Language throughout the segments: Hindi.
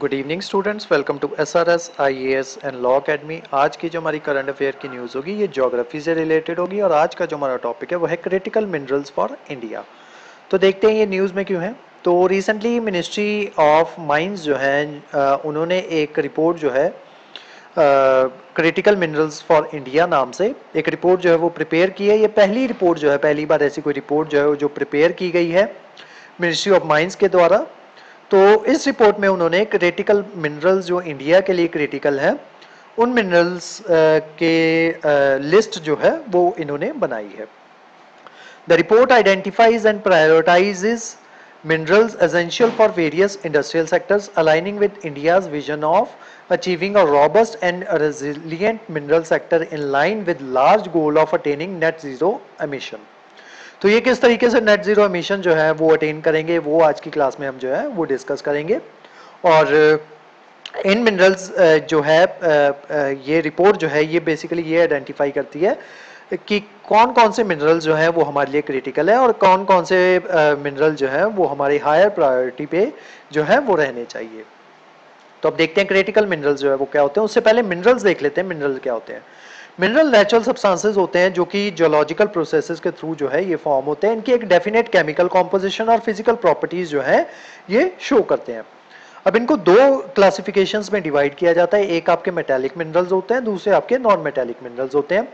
Good evening students welcome to S R S I A S and law academy आज की जो हमारी करंट अफेयर की न्यूज़ होगी, ये ज्योग्राफी से रिलेटेड होगी और आज का जो हमारा टॉपिक है, वो है क्रिटिकल मिनरल्स फॉर इंडिया तो देखते हैं ये न्यूज़ में क्यों है। तो रिसेंटली मिनिस्ट्री ऑफ़ माइंस जो है उन्होंने एक रिपोर्ट जो है क्रिटिकल मिनरल्स फॉर इंडिया नाम से एक रिपोर्ट जो है वो प्रिपेयर की है। ये पहली रिपोर्ट जो है, पहली बार ऐसी कोई रिपोर्ट जो है जो प्रिपेयर की गई है मिनिस्ट्री ऑफ़ माइंस के द्वारा। तो इस रिपोर्ट में उन्होंने क्रिटिकल मिनरल्स जो इंडिया के लिए क्रिटिकल है उन मिनरल्स के लिस्ट जो है वो इन्होंने बनाई है the report identifies and prioritises minerals essential for various industrial sectors aligning with India's vision of achieving a robust and resilient mineral sector in line with large goal of attaining net zero emission. तो ये किस तरीके से नेट ज़ीरो एमिशन जो है वो अटेन करेंगे, वो आज की क्लास में हम जो है वो डिस्कस करेंगे। और इन मिनरल्स जो है ये रिपोर्ट जो है, ये बेसिकली ये आइडेंटिफाई करती है कि कौन कौन से मिनरल जो हैं वो हमारे लिए क्रिटिकल है और कौन कौन से मिनरल जो है वो हमारी हायर प्रायोरिटी पे जो है वो रहने चाहिए। तो अब देखते हैं क्रिटिकल मिनरल्स जो है वो क्या होते हैं। उससे पहले मिनरल्स देख लेते हैं मिनरल क्या होते हैं। मिनरल नेचुरल सब्सटेंसेस होते हैं जो कि जोलॉजिकल प्रोसेसेस के थ्रू जो है ये फॉर्म होते हैं। इनकी एक डेफिनेट केमिकल कॉम्पोजिशन और फ़िज़िकल प्रॉपर्टीज़ जो है, ये शो करते हैं। अब इनको दो क्लासिफिकेशन में डिवाइड किया जाता है। एक आपके मेटेलिक मिनरल्स होते हैं, दूसरे आपके नॉन मेटेलिक मिनरल्स होते हैं।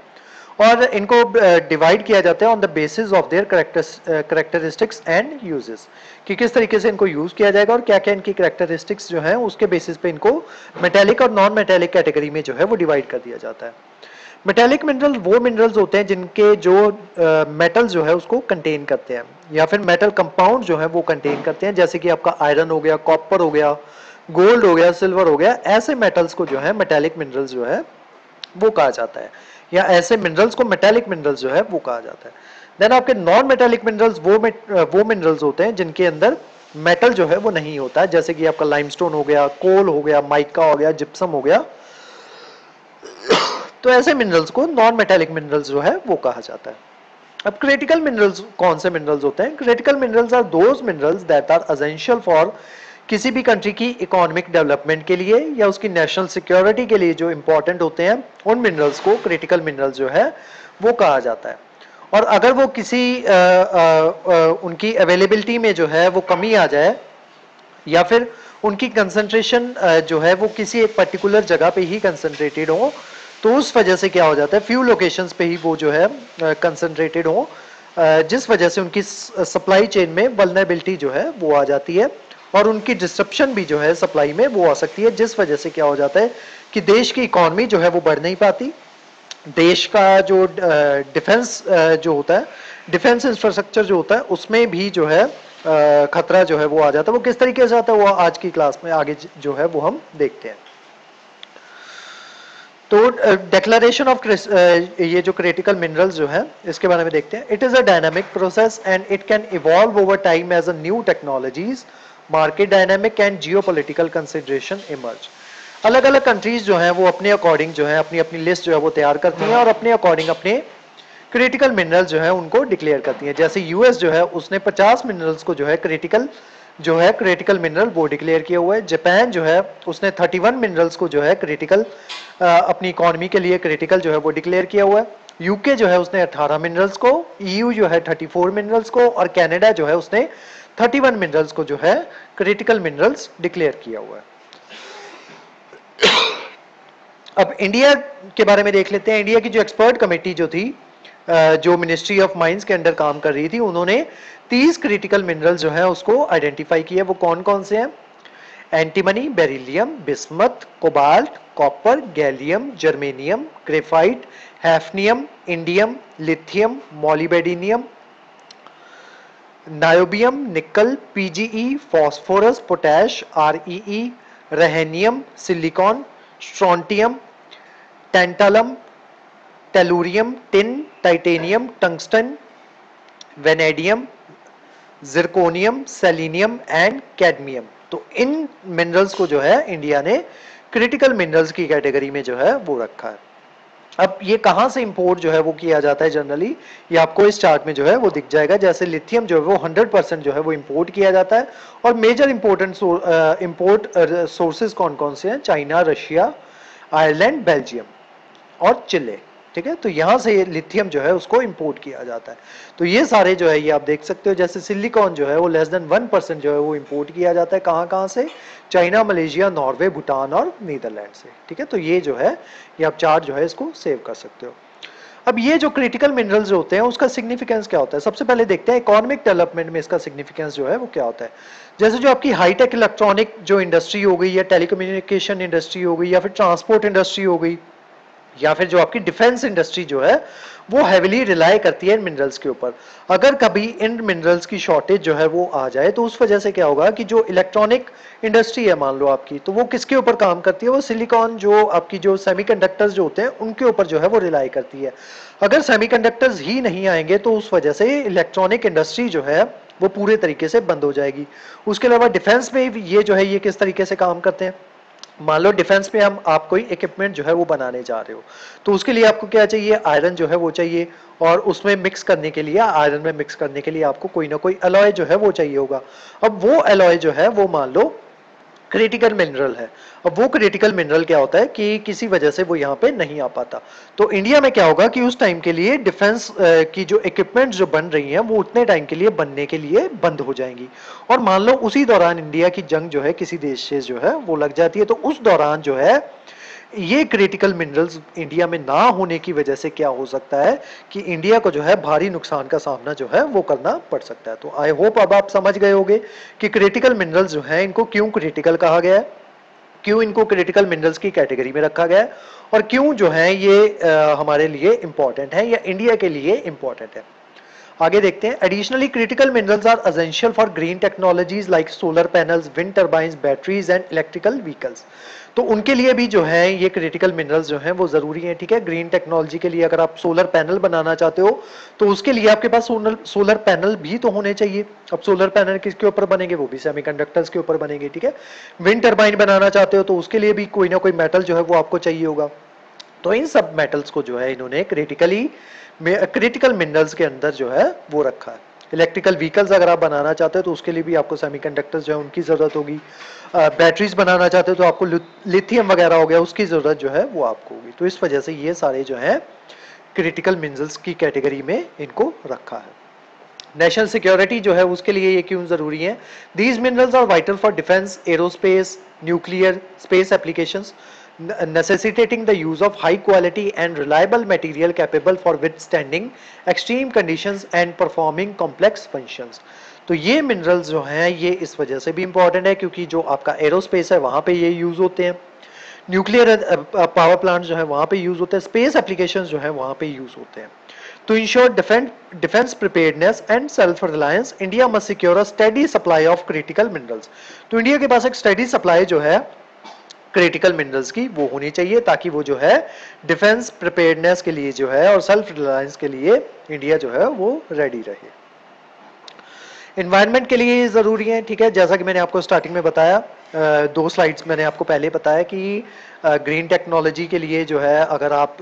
और इनको डिवाइड किया जाता है on the basis of their characteristics and uses कि किस तरीके से इनको यूज़ किया जाएगा और क्या क्या इनकी करेक्टरिस्टिक्स जो है, उसके बेसिस पे इनको मेटेलिक और नॉन मेटेलिक कैटेगरी में जो है वो डिवाइड कर दिया जाता है। मेटेलिक मिनरल वो मिनरल्स होते हैं जिनके जो मेटल uh, जो है उसको कंटेन करते हैं। या फिर मेटल कंपाउंड जो है वो कंटेन करते हैं। जैसे कि आपका आयरन हो गया कॉपर हो गया गोल्ड हो गया सिल्वर हो गया ऐसे मेटल्स को जो है मेटेलिक मिनरल्स जो है वो कहा जाता है। या ऐसे मिनरल्स को मेटेलिक मिनरल्स जो है वो कहा जाता है। देन आपके नॉन मेटेलिक मिनरल्स वो वो मिनरल्स होते हैं जिनके अंदर मेटल जो है वो नहीं होता। है जैसे कि आपका लाइमस्टोन हो गया कोल हो गया माइका हो गया जिप्सम हो गया तो ऐसे मिनरल्स को नॉन मेटेलिक मिनरल्स जो है वो कहा जाता है। अब क्रिटिकल मिनरल्स कौन से मिनरल्स होते हैं? Critical minerals are those minerals that are essential for किसी भी कंट्री की इकोनॉमिक डेवलपमेंट के लिए या उसकी नेशनल सिक्योरिटी के लिए जो इंपॉर्टेंट होते हैं उन मिनरल्स को क्रिटिकल मिनरल्स जो है वो कहा जाता है। और अगर वो किसी आ, आ, आ, उनकी अवेलेबिलिटी में जो है वो कमी आ जाए या फिर उनकी कंसंट्रेशन जो है वो किसी एक पर्टिकुलर जगह पे ही कंसंट्रेटेड हो तो उस वजह से क्या हो जाता है फ्यू लोकेशन पे ही वो जो है कंसंट्रेटेड हो। जिस वजह से उनकी सप्लाई चेन में वलनेबिलिटी जो है, वो आ जाती है और उनकी डिस्ट्रप्शन भी जो है सप्लाई में वो आ सकती है, जिस वजह से क्या हो जाता है कि देश की इकोनॉमी जो है, वो बढ़ नहीं पाती। देश का जो डिफेंस जो होता है डिफेंस इंफ्रास्ट्रक्चर जो होता है, उसमें भी जो है खतरा जो है, वो आ जाता है। वो किस तरीके से आता है, वो आज की क्लास में आगे जो है, वो हम देखते हैं। तो डिक्लेरेशन ऑफ़ ये जो क्रिटिकल मिनरल्स जो है, इसके बारे में देखते हैं। It is a dynamic process and it can evolve over time as a new technologies market dynamic and geopolitical consideration emerge अलग अलग कंट्रीज़ जो है, वो अपने अकॉर्डिंग जो है, अपनी अपनी लिस्ट जो है, वो तैयार करती हैं और अपने अकॉर्डिंग अपने क्रिटिकल मिनरल्स जो है, उनको डिक्लेयर करती हैं। जैसे यूएस जो है, उसने 50 मिनरल्स को जो है क्रिटिकल जो है क्रिटिकल मिनरल वो डिक्लेयर किया हुआ है। जापान जो है, उसने 31 मिनरल्स को जो है क्रिटिकल अपनी इकोनॉमी के लिए क्रिटिकल जो है वो डिक्लेयर किया हुआ है। यूके जो है, उसने 18 मिनरल्स को ईयू जो है 34 मिनरल्स को, और कनाडा जो है, उसने 31 मिनरल्स को जो है क्रिटिकल मिनरल्स डिक्लेयर किया हुआ है। अब इंडिया के बारे में देख लेते हैं। इंडिया की जो एक्सपर्ट कमेटी जो थी जो मिनिस्ट्री ऑफ़ माइंस के अंडर काम कर रही थी, उन्होंने 30 क्रिटिकल मिनरल जो है उसको आइडेंटिफाई किया वो कौन कौन से हैं? Antimony beryllium bismuth cobalt copper gallium germanium graphite hafnium indium lithium molybdenum niobium nickel PGE phosphorus potash REE rhenium silicon strontium tantalum tellurium tin titanium, tungsten, vanadium, zirconium, selenium and cadmium. तो इन मिनरल्स को जो है इंडिया ने क्रिटिकल मिनरल्स की कैटेगरी में जो है वो रखा है। अब ये कहाँ से इंपोर्ट जो है वो किया जाता है जनरली ये आपको इस चार्ट में जो है वो दिख जाएगा। जैसे लिथियम जो है वो 100 परसेंट जो है वो इंपोर्ट किया जाता है और मेजर इंपोर्टेंट इंपोर्ट सोर्सेज कौन कौन से हैं? चाइना, रशिया, आयरलैंड, बेल्जियम और चिले। ठीक है? तो यहाँ से ये लिथियम जो है, उसको इंपोर्ट किया जाता है। तो ये सारे जो है, ये आप देख सकते हो, जैसे सिलिकॉन जो है, वो लेस देन वन परसेंट जो है, वो इंपोर्ट किया जाता है कहाँ कहाँ से? चाइना मलेशिया नॉर्वे भूटान और नीदरलैंड से। ठीक है? तो ये जो है, ये आप चार्ट जो है, इसको सेव कर सकते हो। अब ये जो क्रिटिकल मिनरल्स होते हैं, उसका सिग्निफिकेंस क्या होता है? सबसे पहले देखते हैं इकोनॉमिक डेवलपमेंट में इसका सिग्निफिकेंस जो है, वो क्या होता है? जैसे जो आपकी हाईटेक इलेक्ट्रॉनिक जो इंडस्ट्री हो गई, या टेलीकम्युनिकेशन इंडस्ट्री हो गई, या फिर ट्रांसपोर्ट इंडस्ट्री हो गई या फिर जो आपकी डिफेंस इंडस्ट्री जो है, वो हैविली रिलाई करती है इन मिनरल्स के ऊपर। अगर कभी इन मिनरल्स की शॉर्टेज जो है वो आ जाए तो उस वजह से क्या होगा कि जो इलेक्ट्रॉनिक इंडस्ट्री है, मान लो आपकी तो वो किसके ऊपर काम करती है? वो सिलिकॉन जो आपकी जो सेमीकंडक्टर्स जो होते हैं, उनके ऊपर जो है वो रिलाई करती है। अगर सेमीकंडक्टर्स ही नहीं आएँगे तो उस वजह से इलेक्ट्रॉनिक इंडस्ट्री जो है, वो पूरे तरीके से बंद हो जाएगी। उसके अलावा डिफेंस में ये जो है, ये किस तरीके से काम करते हैं? मान लो डिफेंस में हम आप कोई इक्विपमेंट जो है वो बनाने जा रहे हो तो उसके लिए आपको क्या चाहिए? आयरन जो है वो चाहिए और उसमें मिक्स करने के लिए आयरन में मिक्स करने के लिए आपको कोई ना कोई अलॉय जो है वो चाहिए होगा। अब वो अलॉय जो है वो मान लो क्रिटिकल मिनरल है। अब वो क्रिटिकल मिनरल क्या होता है कि किसी वजह से वो यहाँ पे नहीं आ पाता। तो इंडिया में क्या होगा कि उस टाइम के लिए डिफेंस की जो इक्विपमेंट जो बन रही हैं, वो उतने टाइम के लिए बनने के लिए बंद हो जाएँगी। और मान लो उसी दौरान इंडिया की जंग जो है, किसी देश से जो है, वो लग जाती है। तो उस दौरान जो है ये क्रिटिकल मिनरल्स इंडिया में ना होने की वजह से क्या हो सकता है कि इंडिया को जो है भारी नुकसान का सामना जो है वो करना पड़ सकता है। तो आई होप अब आप समझ गए होंगे कि क्रिटिकल मिनरल्स जो है इनको क्यों क्रिटिकल कहा गया है? क्यों इनको क्रिटिकल मिनरल्स की कैटेगरी में रखा गया है? और क्यों जो है ये आ, हमारे लिए इंपॉर्टेंट है या इंडिया के लिए इंपॉर्टेंट है? आगे देखते हैं। Additionally critical minerals are essential for green technologies like solar panels wind turbines batteries and electrical vehicles तो उनके लिए भी जो है, ये क्रिटिकल मिनरल्स जो हैं, वो ज़रूरी हैं, ठीक है? ग्रीन टेक्नोलॉजी के लिए अगर आप सोलर पैनल बनाना चाहते हो तो उसके लिए आपके पास सोलर सोलर पैनल भी तो होने चाहिए। अब सोलर पैनल किसके ऊपर बनेंगे? वो भी सेमीकंडक्टर्स के ऊपर बनेंगे, ठीक है? विंड टर्बाइन बनाना चाहते हो तो उसके लिए भी कोई ना कोई मेटल जो है, वो आपको चाहिए होगा। तो इन सब मेटल्स को जो है, इन्होंने क्रिटिकली क्रिटिकल मिनरल्स के अंदर जो है, वो रखा है। इलेक्ट्रिकल व्हीकल्स अगर आप बनाना चाहते हो तो उसके लिए भी आपको सेमीकंडक्टर्स जो है, उनकी ज़रूरत होगी। बैटरीज बनाना चाहते हो तो आपको लिथियम वगैरह हो गया, उसकी ज़रूरत जो है, वो आपको होगी। तो इस वजह से ये सारे जो है क्रिटिकल मिनरल्स की कैटेगरी में इनको रखा है। नेशनल सिक्योरिटी जो है, उसके लिए ये क्यों ज़रूरी है? These minerals are vital for defence aerospace nuclear space applications necessitating the use of high quality and reliable material capable for withstanding extreme conditions and performing complex functions. तो ये मिनरल्स जो हैं ये इस वजह से भी इंपॉर्टेंट है क्योंकि जो आपका एरोस्पेस है वहाँ पे ये यूज़ होते हैं न्यूक्लियर पावर प्लांट जो है वहाँ पे यूज़ होते हैं स्पेस एप्लीकेशंस जो है वहाँ पे यूज़ होते हैं To ensure defense preparedness and self-reliance, India must secure a steady supply of critical minerals. तो इंडिया के पास एक steady supply जो है क्रिटिकल मिनरल्स की, वो होनी चाहिए ताकि वो जो है डिफेंस प्रिपेयर्डनेस के लिए जो है और सेल्फ रिलायंस के लिए इंडिया जो है वो रेडी रहे। इन्वायरमेंट के लिए ज़रूरी है, ठीक है? जैसा कि मैंने आपको स्टार्टिंग में बताया दो स्लाइड्स मैंने आपको पहले बताया कि ग्रीन टेक्नोलॉजी के लिए जो है अगर आप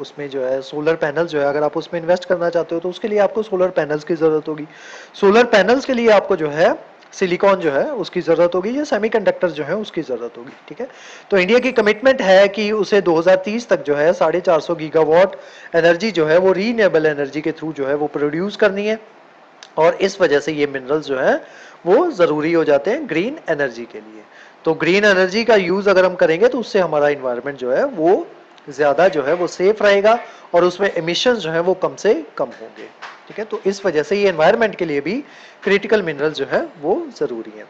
उसमें जो है सोलर पैनल्स जो है अगर आप उसमें इन्वेस्ट करना चाहते हो तो उसके लिए आपको सोलर पैनल्स की ज़रूरत होगी। सोलर पैनल्स के लिए आपको जो है सिलिकॉन जो है, उसकी ज़रूरत होगी या सेमीकंडक्टर जो है, उसकी ज़रूरत होगी, ठीक है? तो इंडिया की कमिटमेंट है कि उसे 2030 तक जो है, साढ़े चार सौ गीगावाट एनर्जी जो है, वो रीनेबल एनर्जी के थ्रू जो है, वो प्रोड्यूस करनी है। और इस वजह से ये मिनरल्स जो है, वो ज़रूरी हो जाते हैं ग्रीन एनर्जी के लिए। तो ग्रीन एनर्जी का यूज़ अगर हम करेंगे तो उससे हमारा इन्वायरमेंट जो है, वो ज़्यादा जो है वो सेफ़ रहेगा और उसमें एमिशन जो है वो कम से कम होंगे। ठीक है? तो इस वजह से ये एनवायरमेंट के लिए भी क्रिटिकल मिनरल जो है वो ज़रूरी है।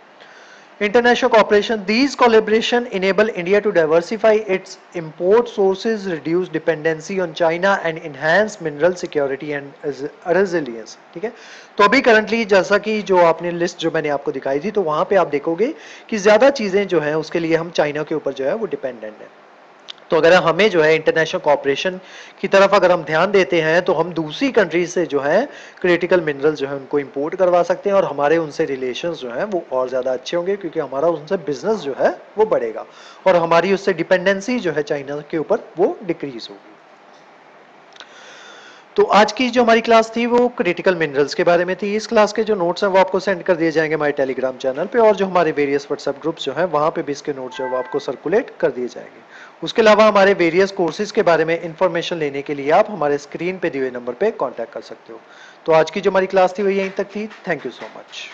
International cooperation these collaboration enable India to diversify its import sources reduce dependency on China and enhance mineral security and resilience ठीक है? तो अभी करंटली जैसा कि जो आपने लिस्ट जो मैंने आपको दिखाई थी तो वहाँ पे आप देखोगे कि ज़्यादा चीज़ें जो है उसके लिए हम चाइना के ऊपर जो है वो डिपेंडेंट है। तो अगर हमें जो है इंटरनेशनल कॉपरेशन की तरफ़ अगर हम ध्यान देते हैं तो हम दूसरी कंट्रीज़ से जो है क्रिटिकल मिनरल जो है उनको इम्पोर्ट करवा सकते हैं और हमारे उनसे रिलेशन जो है वो और ज़्यादा अच्छे होंगे क्योंकि हमारा उनसे बिज़नेस जो है वो बढ़ेगा और हमारी उससे डिपेंडेंसी जो है चाइना के ऊपर वो डिक्रीज होगी। तो आज की जो हमारी क्लास थी वो क्रिटिकल मिनरल्स के बारे में थी। इस क्लास के जो नोट्स हैं वो आपको सेंड कर दिए जाएँगे हमारे टेलीग्राम चैनल पे और जो हमारे वेरियस व्हाट्सएप ग्रुप्स जो हैं, वहाँ पे भी इसके नोट्स जो है वो आपको सर्कुलेट कर दिए जाएँगे। उसके अलावा हमारे वेरियस कोर्सेज के बारे में इन्फॉर्मेशन लेने के लिए आप हमारे स्क्रीन पे दिए नंबर पर कॉन्टैक्ट कर सकते हो। तो आज की जो हमारी क्लास थी वो यहीं तक थी। Thank you so much